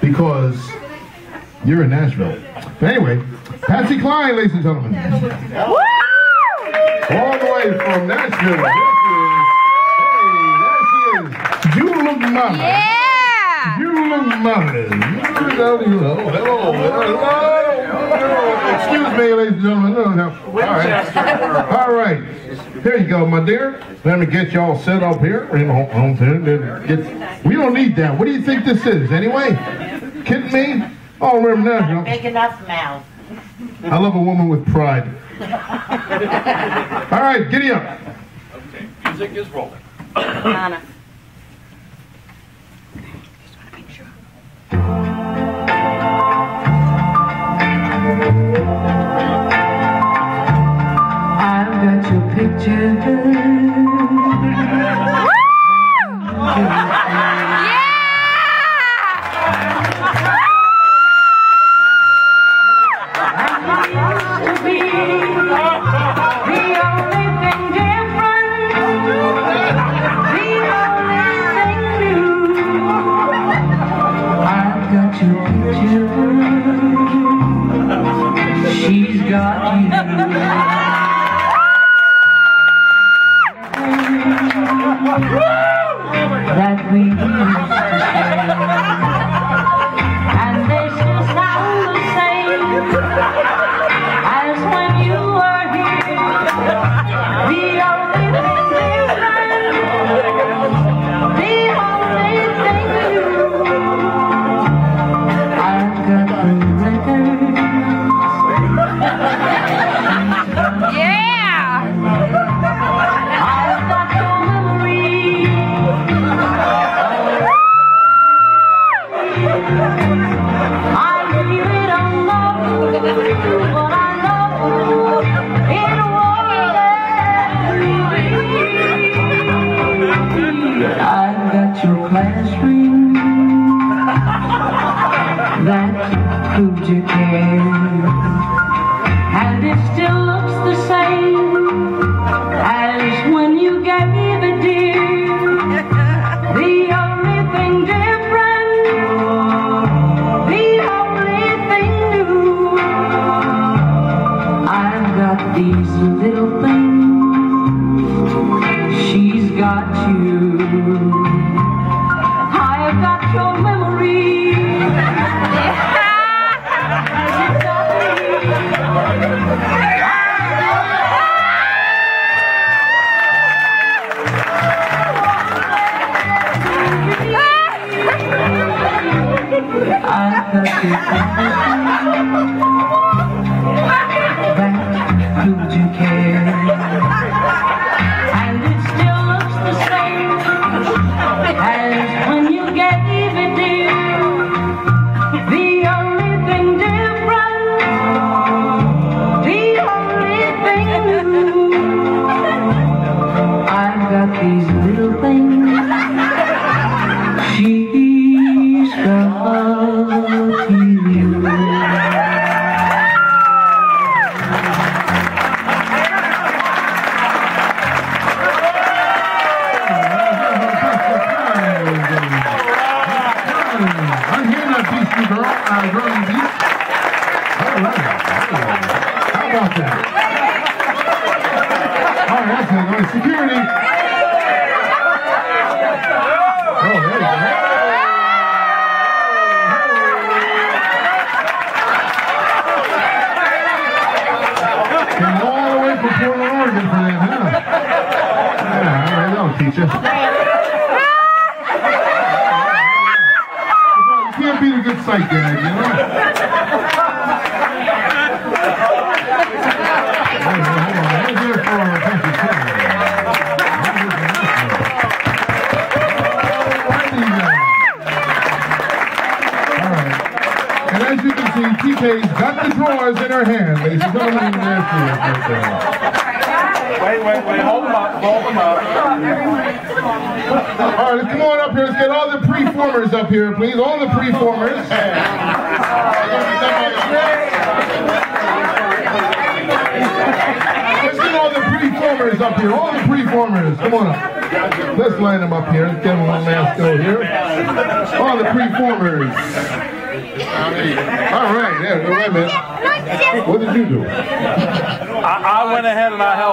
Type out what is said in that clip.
because you're in Nashville. But anyway, Patsy Cline, ladies and gentlemen. All the way from Nashville. She is. Hey, she is. You look mama. Yeah! You look mama. Hello, hello, hello, hello. Excuse me, ladies and gentlemen. No, no. All right. All right. Here you go, my dear. Let me get y'all set up here. You home get, we don't need that. What do you think this is, anyway? Kidding me? Oh, remember Got a Nashville. big enough mouth. I love a woman with pride. All right, giddy up. Okay, music is rolling. Anna. I've got your picture. To be the your picture. She's got you. That we used to. That proved you care, and it still looks the same as when you gave Ah, security. Oh, there you go. Came all the way from Portland, Oregon for that, huh? Yeah, all right, you. You can't beat a good sight gag, you know? Hold on, hold on. Let's hear for All right. And as you can see, TK's got the drawers in her hand, ladies and gentlemen. There she is right there. Wait, wait, wait, hold them up, hold them up. All right, let's come on up here. Let's get all the preformers up here, please. All the preformers. Let's get all the preformers preformers up here. All the preformers, come on up. Let's line them up here. Let's give them one last go here. All the preformers. All right, there, wait a minute. What did you do? I, I went ahead and I helped.